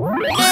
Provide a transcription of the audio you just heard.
Woo!